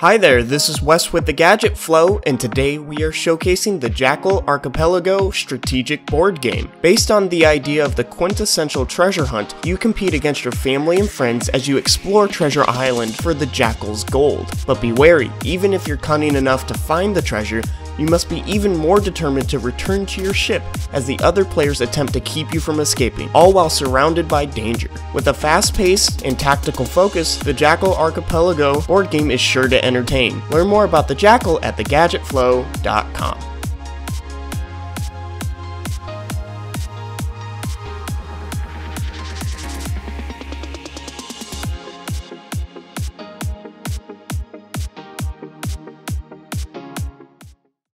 Hi there, this is Wes with the Gadget Flow, and today we are showcasing the Jackal Archipelago strategic board game. Based on the idea of the quintessential treasure hunt, you compete against your family and friends as you explore Treasure Island for the Jackal's gold. But be wary, even if you're cunning enough to find the treasure, you must be even more determined to return to your ship as the other players attempt to keep you from escaping, all while surrounded by danger. With a fast pace and tactical focus, the Jackal Archipelago board game is sure to entertain. Learn more about the Jackal at thegadgetflow.com.